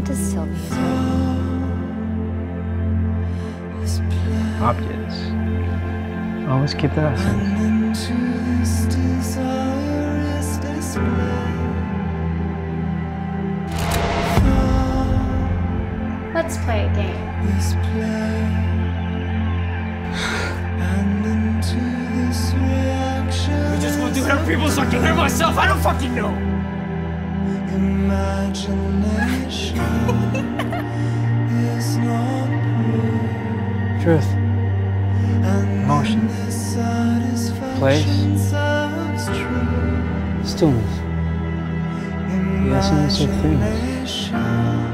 went to Sylvia's right? Objects. Always keep that awesome. Let's play a game. I just want to hurt people so I can hurt myself. I don't fucking know. Imagine Truth. motion, Place. Stillness. The essence of things.